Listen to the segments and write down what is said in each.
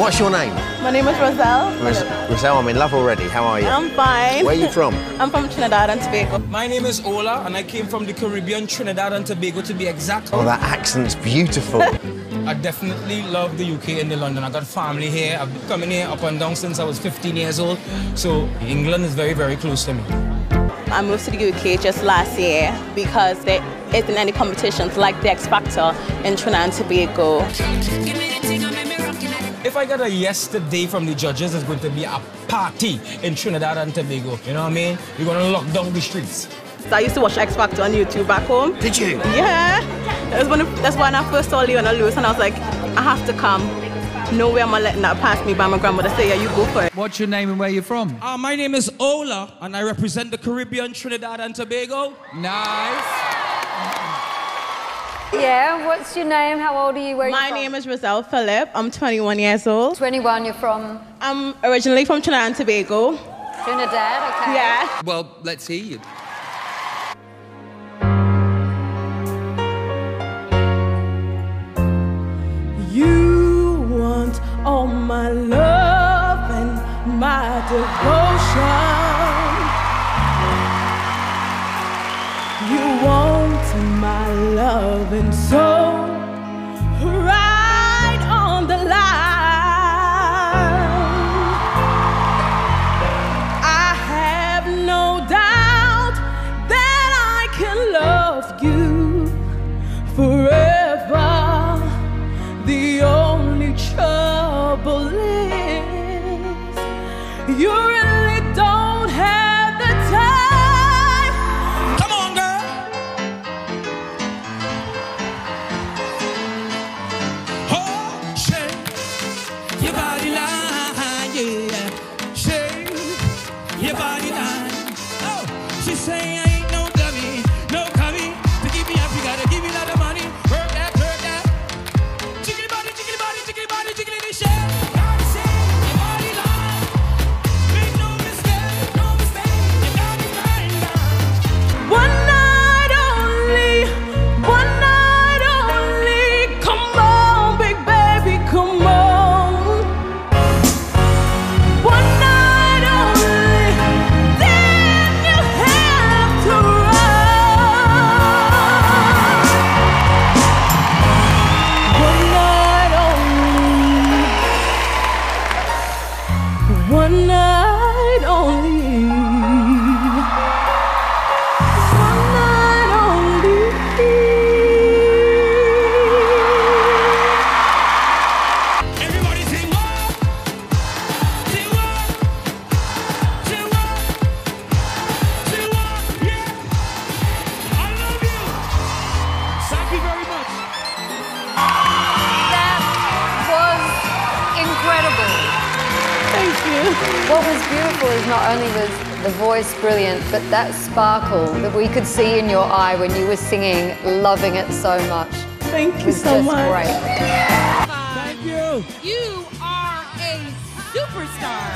What's your name? My name is Rozelle. Ros- Rozelle, I'm in love already. How are you? I'm fine. Where are you from? I'm from Trinidad and Tobago. My name is Ola, and I came from the Caribbean, Trinidad and Tobago to be exact. Oh, that accent's beautiful. I definitely love the UK and the London. I got family here. I've been coming here up and down since I was 15 years old. So England is very, very close to me. I moved to the UK just last year because there isn't any competitions like the X Factor in Trinidad and Tobago. If I get a yes today from the judges, it's going to be a party in Trinidad and Tobago. You know what I mean? We're going to lock down the streets. So I used to watch X Factor on YouTube back home. Did you? Yeah. That was when, that's when I first saw Leona Lewis and I was like, I have to come. No way am I letting that pass me by my grandmother say, yeah, you go for it. What's your name and where you're from? Uh, my name is Ola, and I represent the Caribbean, Trinidad and Tobago. Nice. Yeah, what's your name? How old are you? Where are My you from? name is Rozelle Phillip. I'm 21 years old. 21, you're from I'm originally from Trinidad and Tobago. Trinidad, okay. Yeah. Well, let's hear you. You want all my love and my devotion. You want my love and soul right on the line. I have no doubt that I can love you What was beautiful is not only was the voice brilliant, but that sparkle that we could see in your eye when you were singing, loving it so much. Thank you so just much. great. Thank you. You are a superstar.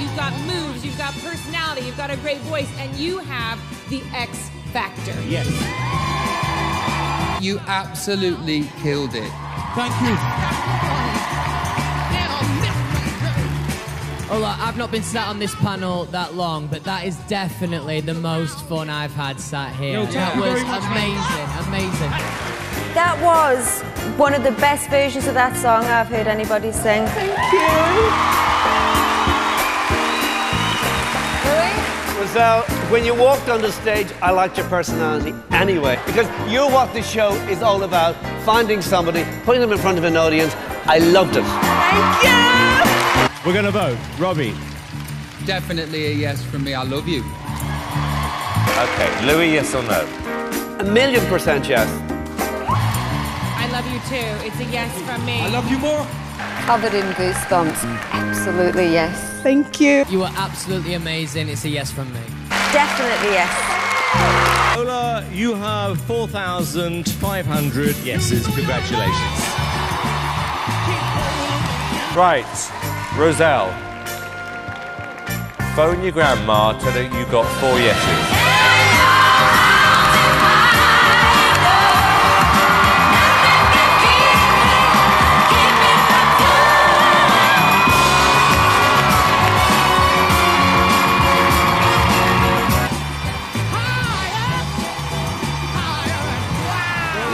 You've got moves, you've got personality, you've got a great voice, and you have the X Factor. Yes. You absolutely killed it. Thank you. Ola, I've not been sat on this panel that long, but that is definitely the most fun I've had sat here. No, that was very much, amazing, amazing. That was one of the best versions of that song I've heard anybody sing. Thank you. Louis? Rozelle, when you walked on the stage, I liked your personality anyway, because you're what the show is all about finding somebody, putting them in front of an audience. I loved it. Thank you. We're going to vote. Robbie. Definitely a yes from me. I love you. Okay, Louis, yes or no? A million percent yes. I love you too. It's a yes from me. I love you more. Covered in goosebumps. Absolutely yes. Thank you. You were absolutely amazing. It's a yes from me. Definitely yes. Ola, you have 4,500 yeses. Congratulations. Right, Rozelle, phone your grandma, tell her you got four yeses.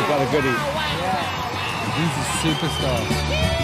got a goodie. Yeah. He's a superstar.